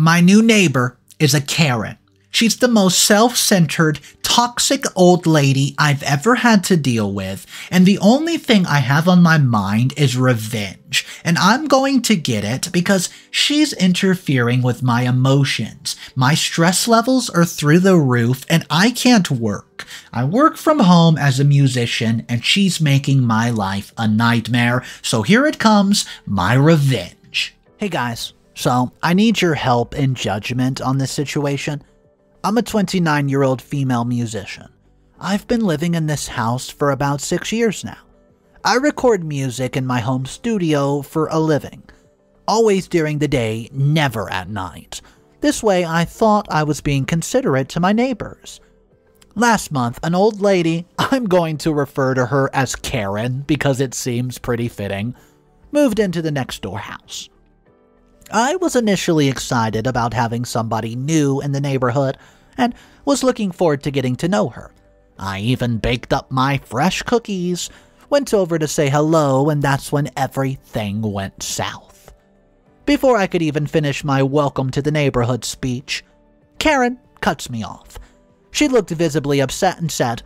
My new neighbor is a Karen. She's the most self centered, toxic old lady I've ever had to deal with, and the only thing I have on my mind is revenge. And I'm going to get it because she's interfering with my emotions. My stress levels are through the roof, and I can't work. I work from home as a musician, and she's making my life a nightmare. So here it comes my revenge. Hey guys, so I need your help and judgment on this situation. I'm a 29 year old female musician. I've been living in this house for about six years now. I record music in my home studio for a living, always during the day, never at night. This way, I thought I was being considerate to my neighbors. Last month, an old lady, I'm going to refer to her as Karen because it seems pretty fitting, moved into the next door house. I was initially excited about having somebody new in the neighborhood and was looking forward to getting to know her. I even baked up my fresh cookies, went over to say hello, and that's when everything went south. Before I could even finish my welcome to the neighborhood speech, Karen cuts me off. She looked visibly upset and said,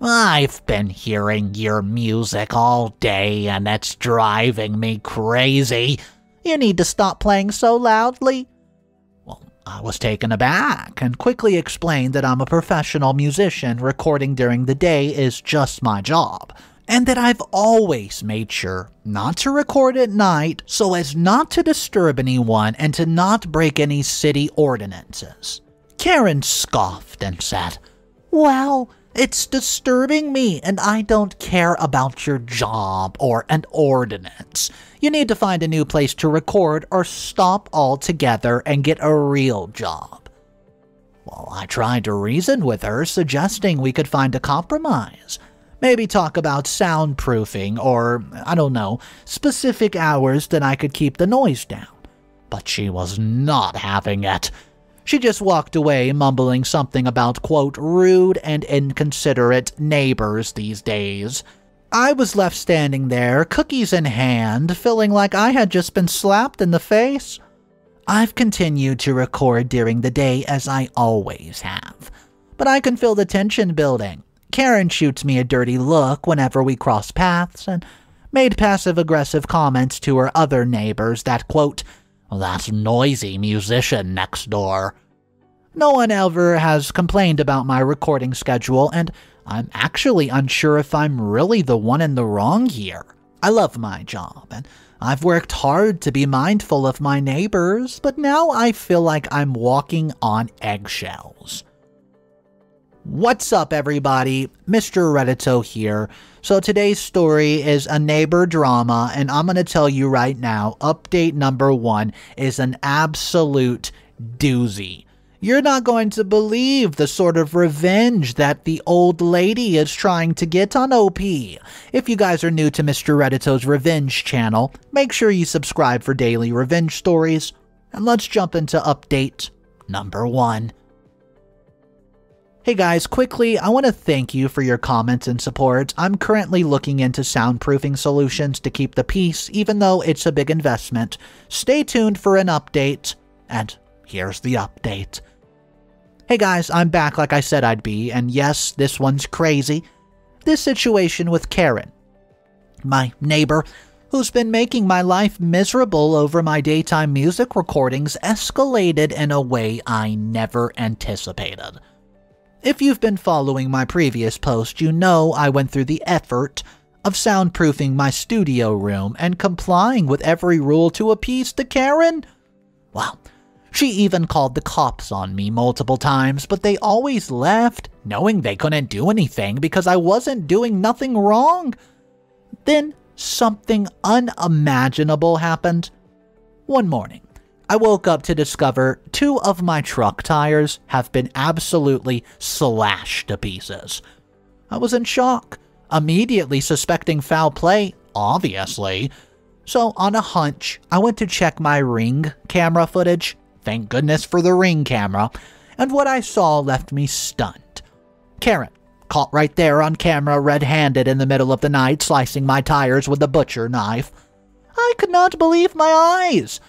I've been hearing your music all day and it's driving me crazy. You need to stop playing so loudly. Well, I was taken aback and quickly explained that I'm a professional musician. Recording during the day is just my job. And that I've always made sure not to record at night so as not to disturb anyone and to not break any city ordinances. Karen scoffed and said, Well, it's disturbing me, and I don't care about your job or an ordinance. You need to find a new place to record or stop altogether and get a real job. Well, I tried to reason with her, suggesting we could find a compromise. Maybe talk about soundproofing or, I don't know, specific hours that I could keep the noise down. But she was not having it. She just walked away, mumbling something about, quote, rude and inconsiderate neighbors these days. I was left standing there, cookies in hand, feeling like I had just been slapped in the face. I've continued to record during the day as I always have, but I can feel the tension building. Karen shoots me a dirty look whenever we cross paths and made passive aggressive comments to her other neighbors that, quote, that noisy musician next door. No one ever has complained about my recording schedule, and I'm actually unsure if I'm really the one in the wrong here. I love my job, and I've worked hard to be mindful of my neighbors, but now I feel like I'm walking on eggshells. What's up, everybody? Mr. Reddito here. So, today's story is a neighbor drama, and I'm going to tell you right now update number one is an absolute doozy. You're not going to believe the sort of revenge that the old lady is trying to get on OP. If you guys are new to Mr. Reddito's Revenge channel, make sure you subscribe for daily revenge stories. And let's jump into update number one. Hey guys, quickly, I want to thank you for your comments and support. I'm currently looking into soundproofing solutions to keep the peace, even though it's a big investment. Stay tuned for an update, and here's the update. Hey guys, I'm back like I said I'd be, and yes, this one's crazy. This situation with Karen, my neighbor, who's been making my life miserable over my daytime music recordings, escalated in a way I never anticipated. If you've been following my previous post, you know I went through the effort of soundproofing my studio room and complying with every rule to appease the Karen. Well, she even called the cops on me multiple times, but they always left, knowing they couldn't do anything because I wasn't doing nothing wrong. Then something unimaginable happened. One morning, I woke up to discover two of my truck tires have been absolutely slashed to pieces. I was in shock, immediately suspecting foul play, obviously. So, on a hunch, I went to check my ring camera footage Thank goodness for the ring camera. And what I saw left me stunned. Karen, caught right there on camera red handed in the middle of the night, slicing my tires with a butcher knife. I could not believe my eyes.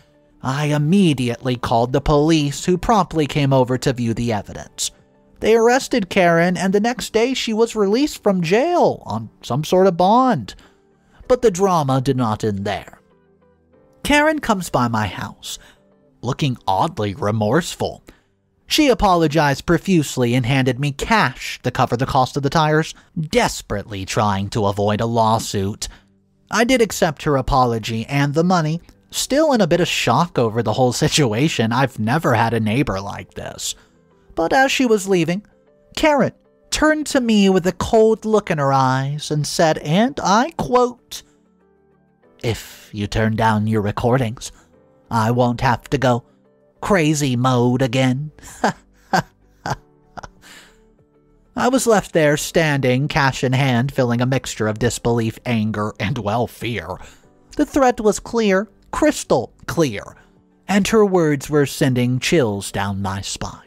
I immediately called the police, who promptly came over to view the evidence. They arrested Karen, and the next day she was released from jail on some sort of bond. But the drama did not end there. Karen comes by my house, looking oddly remorseful. She apologized profusely and handed me cash to cover the cost of the tires, desperately trying to avoid a lawsuit. I did accept her apology and the money, still in a bit of shock over the whole situation. I've never had a neighbor like this. But as she was leaving, Karen turned to me with a cold look in her eyes and said, and I quote, If you turn down your recordings, I won't have to go crazy mode again. I was left there standing, cash in hand, feeling a mixture of disbelief, anger, and, well, fear. The threat was clear, crystal clear, and her words were sending chills down my spine.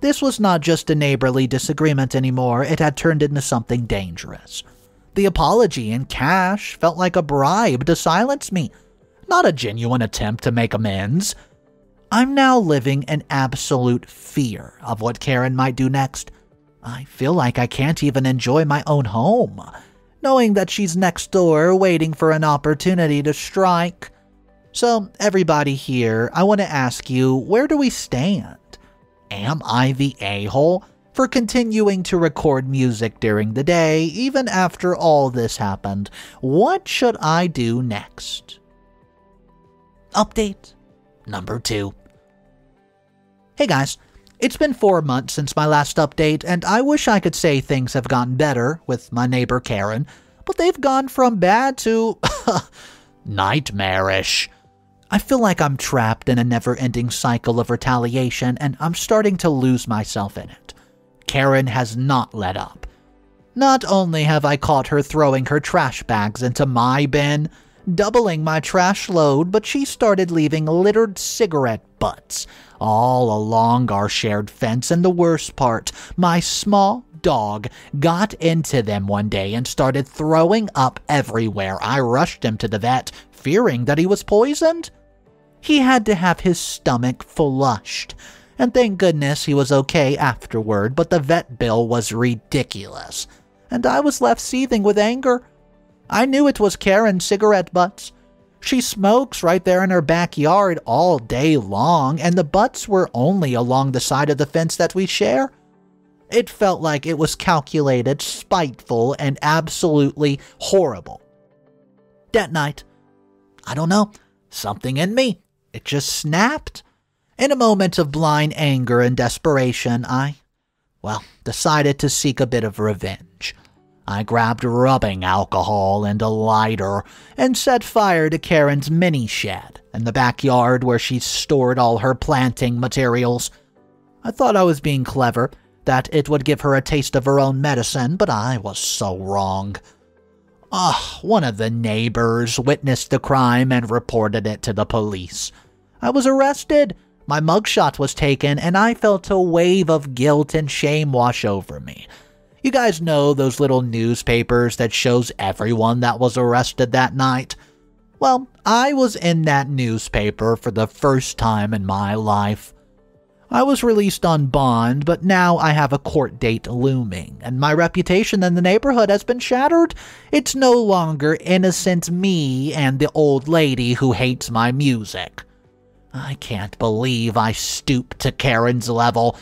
This was not just a neighborly disagreement anymore, it had turned into something dangerous. The apology in cash felt like a bribe to silence me, not a genuine attempt to make amends. I'm now living in absolute fear of what Karen might do next. I feel like I can't even enjoy my own home, knowing that she's next door waiting for an opportunity to strike. So, everybody here, I want to ask you where do we stand? Am I the a hole for continuing to record music during the day, even after all this happened? What should I do next? Update number two. Hey guys, it's been four months since my last update, and I wish I could say things have gotten better with my neighbor Karen, but they've gone from bad to nightmarish. I feel like I'm trapped in a never ending cycle of retaliation, and I'm starting to lose myself in it. Karen has not let up. Not only have I caught her throwing her trash bags into my bin, doubling my trash load, but she started leaving littered cigarette butts all along our shared fence, and the worst part, my small dog got into them one day and started throwing up everywhere. I rushed him to the vet, fearing that he was poisoned. He had to have his stomach flushed. And thank goodness he was okay afterward, but the vet bill was ridiculous. And I was left seething with anger. I knew it was Karen's cigarette butts. She smokes right there in her backyard all day long, and the butts were only along the side of the fence that we share. It felt like it was calculated, spiteful, and absolutely horrible. That night, I don't know, something in me it just snapped. In a moment of blind anger and desperation, I, well, decided to seek a bit of revenge. I grabbed rubbing alcohol and a lighter and set fire to Karen's mini shed in the backyard where she stored all her planting materials. I thought I was being clever, that it would give her a taste of her own medicine, but I was so wrong. Ah, one of the neighbors witnessed the crime and reported it to the police. I was arrested. My mugshot was taken, and I felt a wave of guilt and shame wash over me. You guys know those little newspapers that shows everyone that was arrested that night? Well, I was in that newspaper for the first time in my life. I was released on bond, but now I have a court date looming, and my reputation in the neighborhood has been shattered. It's no longer innocent me and the old lady who hates my music. I can't believe I stooped to Karen's level.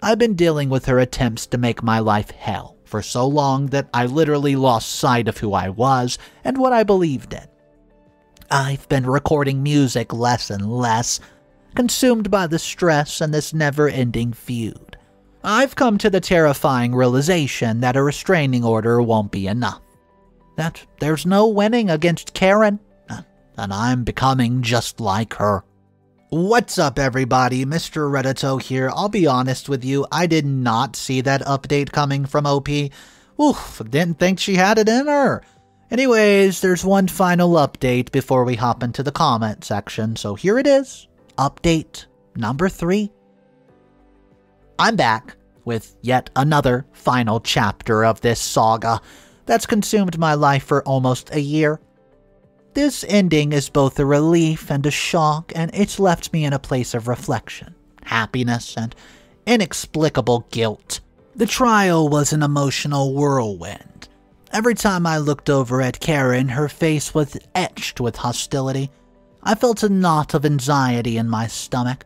I've been dealing with her attempts to make my life hell for so long that I literally lost sight of who I was and what I believed in. I've been recording music less and less, consumed by the stress and this never ending feud. I've come to the terrifying realization that a restraining order won't be enough. That there's no winning against Karen, and I'm becoming just like her. What's up, everybody? Mr. Reddito here. I'll be honest with you, I did not see that update coming from OP. Oof, didn't think she had it in her. Anyways, there's one final update before we hop into the comment section, so here it is update number three. I'm back with yet another final chapter of this saga that's consumed my life for almost a year. This ending is both a relief and a shock, and it's left me in a place of reflection, happiness, and inexplicable guilt. The trial was an emotional whirlwind. Every time I looked over at Karen, her face was etched with hostility. I felt a knot of anxiety in my stomach.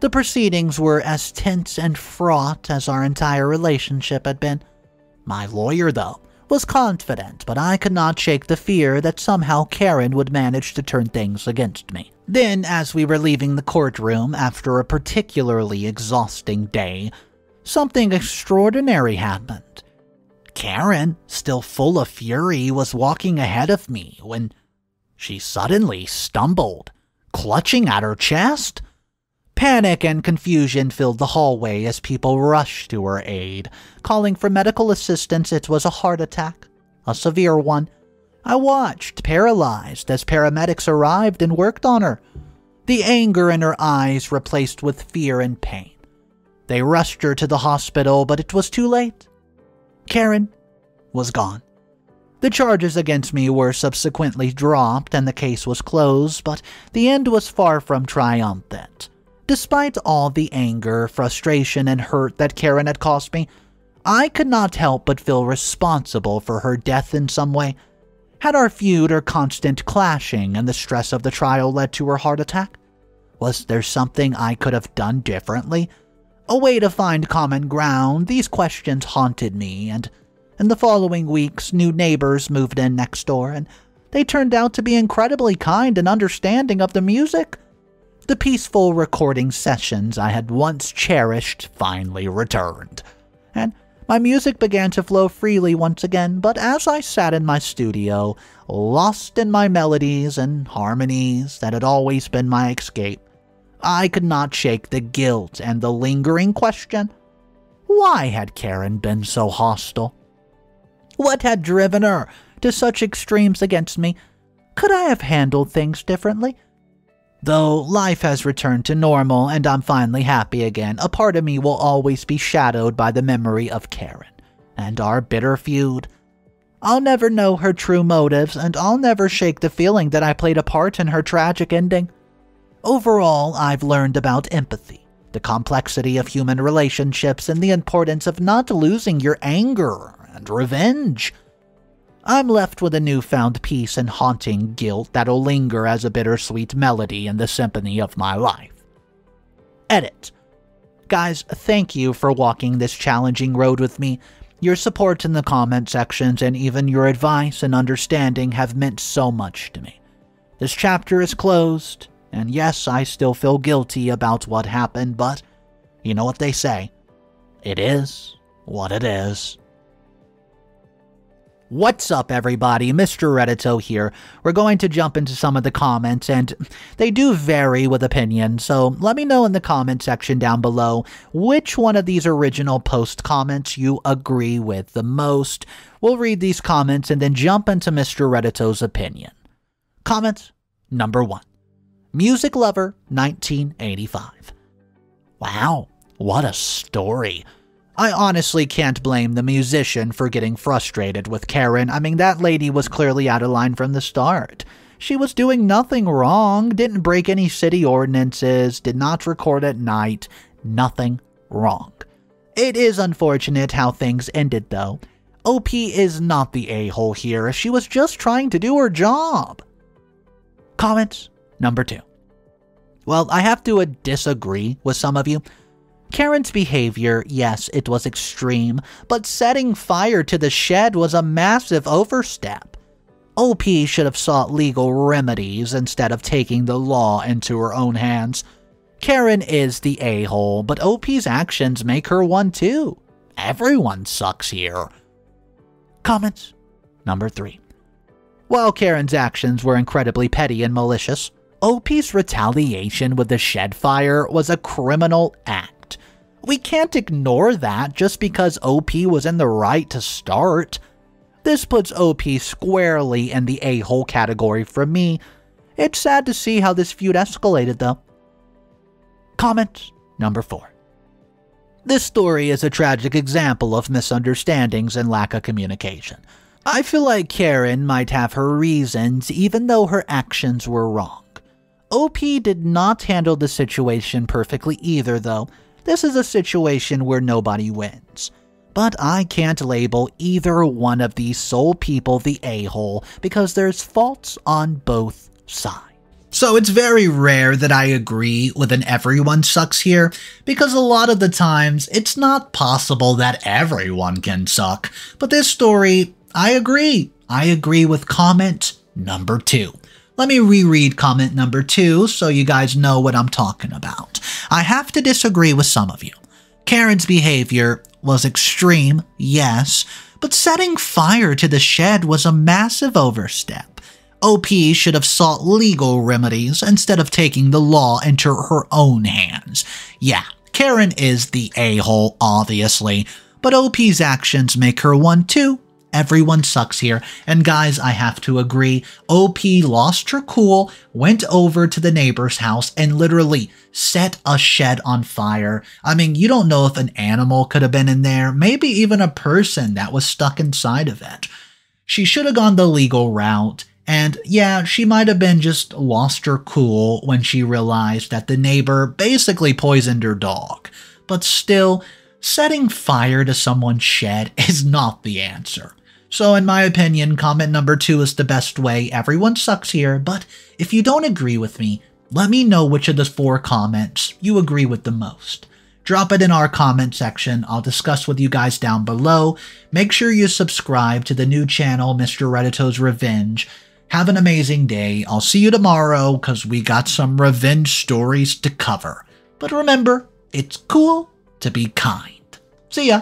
The proceedings were as tense and fraught as our entire relationship had been. My lawyer, though, was confident, but I could not shake the fear that somehow Karen would manage to turn things against me. Then, as we were leaving the courtroom after a particularly exhausting day, something extraordinary happened. Karen, still full of fury, was walking ahead of me when she suddenly stumbled, clutching at her chest. Panic and confusion filled the hallway as people rushed to her aid. Calling for medical assistance, it was a heart attack, a severe one. I watched, paralyzed, as paramedics arrived and worked on her, the anger in her eyes replaced with fear and pain. They rushed her to the hospital, but it was too late. Karen was gone. The charges against me were subsequently dropped and the case was closed, but the end was far from triumphant. Despite all the anger, frustration, and hurt that Karen had caused me, I could not help but feel responsible for her death in some way. Had our feud or constant clashing and the stress of the trial led to her heart attack? Was there something I could have done differently? A way to find common ground, these questions haunted me, and in the following weeks, new neighbors moved in next door, and they turned out to be incredibly kind and understanding of the music. The peaceful recording sessions I had once cherished finally returned, and my music began to flow freely once again. But as I sat in my studio, lost in my melodies and harmonies that had always been my escape, I could not shake the guilt and the lingering question why had Karen been so hostile? What had driven her to such extremes against me? Could I have handled things differently? Though life has returned to normal and I'm finally happy again, a part of me will always be shadowed by the memory of Karen and our bitter feud. I'll never know her true motives, and I'll never shake the feeling that I played a part in her tragic ending. Overall, I've learned about empathy, the complexity of human relationships, and the importance of not losing your anger and revenge. I'm left with a newfound peace and haunting guilt that'll linger as a bittersweet melody in the symphony of my life. Edit. Guys, thank you for walking this challenging road with me. Your support in the comment sections and even your advice and understanding have meant so much to me. This chapter is closed, and yes, I still feel guilty about what happened, but you know what they say. It is what it is. What's up, everybody? Mr. Reddito here. We're going to jump into some of the comments, and they do vary with opinion, so let me know in the comment section down below which one of these original post comments you agree with the most. We'll read these comments and then jump into Mr. Reddito's opinion. Comment number one Music Lover 1985. Wow, what a story. I honestly can't blame the musician for getting frustrated with Karen. I mean, that lady was clearly out of line from the start. She was doing nothing wrong, didn't break any city ordinances, did not record at night, nothing wrong. It is unfortunate how things ended, though. OP is not the a hole here, she was just trying to do her job. Comments number two. Well, I have to uh, disagree with some of you. Karen's behavior, yes, it was extreme, but setting fire to the shed was a massive overstep. OP should have sought legal remedies instead of taking the law into her own hands. Karen is the a hole, but OP's actions make her one too. Everyone sucks here. Comments number three. While Karen's actions were incredibly petty and malicious, OP's retaliation with the shed fire was a criminal act. We can't ignore that just because OP was in the right to start. This puts OP squarely in the a hole category for me. It's sad to see how this feud escalated, though. Comment number 4. This story is a tragic example of misunderstandings and lack of communication. I feel like Karen might have her reasons even though her actions were wrong. OP did not handle the situation perfectly either, though. This is a situation where nobody wins. But I can't label either one of these sole people the a hole because there's faults on both sides. So it's very rare that I agree with an everyone sucks here, because a lot of the times it's not possible that everyone can suck. But this story, I agree. I agree with comment number two. Let me reread comment number two so you guys know what I'm talking about. I have to disagree with some of you. Karen's behavior was extreme, yes, but setting fire to the shed was a massive overstep. OP should have sought legal remedies instead of taking the law into her own hands. Yeah, Karen is the a hole, obviously, but OP's actions make her one too. Everyone sucks here, and guys, I have to agree. OP lost her cool, went over to the neighbor's house, and literally set a shed on fire. I mean, you don't know if an animal could have been in there, maybe even a person that was stuck inside of it. She should have gone the legal route and yeah, she might have been just lost her cool when she realized that the neighbor basically poisoned her dog. But still, setting fire to someone's shed is not the answer. So, in my opinion, comment number two is the best way. Everyone sucks here, but if you don't agree with me, let me know which of the four comments you agree with the most. Drop it in our comment section. I'll discuss with you guys down below. Make sure you subscribe to the new channel, Mr. Reddito's Revenge. Have an amazing day. I'll see you tomorrow because we got some revenge stories to cover. But remember, it's cool to be kind. See ya.